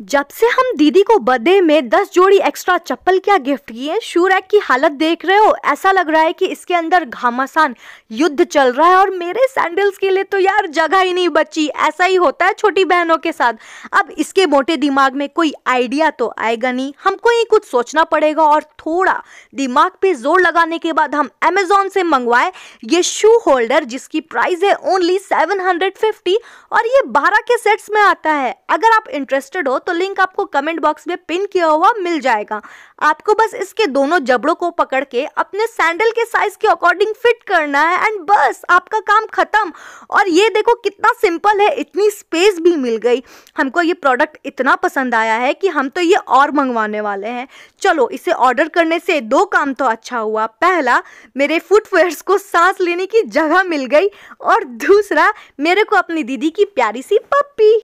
जब से हम दीदी को बर्थडे में 10 जोड़ी एक्स्ट्रा चप्पल क्या गिफ्ट किए शू रैक की हालत देख रहे हो। ऐसा लग रहा है कि इसके अंदर घमासान युद्ध चल रहा है और मेरे सैंडल्स के लिए तो यार जगह ही नहीं बची। ऐसा ही होता है छोटी बहनों के साथ। अब इसके मोटे दिमाग में कोई आइडिया तो आएगा नहीं। हमको ही कुछ सोचना पड़ेगा और थोड़ा दिमाग पे ज़ोर लगाने के बाद हम अमेजोन से मंगवाए। ये शू होल्डर जिसकी प्राइस है ओनली सेवन और ये बारह के सेट्स में आता है। अगर आप इंटरेस्टेड हो तो लिंक आपको कमेंट बॉक्स में पिन किया हुआ मिल जाएगा। आपको बस इसके दोनों जबड़ों को पकड़ के अपने सैंडल के साइज़ के अकॉर्डिंग फिट करना है एंड बस आपका काम खत्म। और ये देखो कितना सिंपल है, इतनी स्पेस भी मिल गई। हमको ये प्रोडक्ट इतना पसंद आया है कि हम तो ये और मंगवाने वाले हैं। चलो इसे ऑर्डर करने से दो काम तो अच्छा हुआ। पहला, मेरे फुटवेयर्स को सांस लेने की जगह मिल गई और दूसरा, मेरे को अपनी दीदी की प्यारी सी पप्पी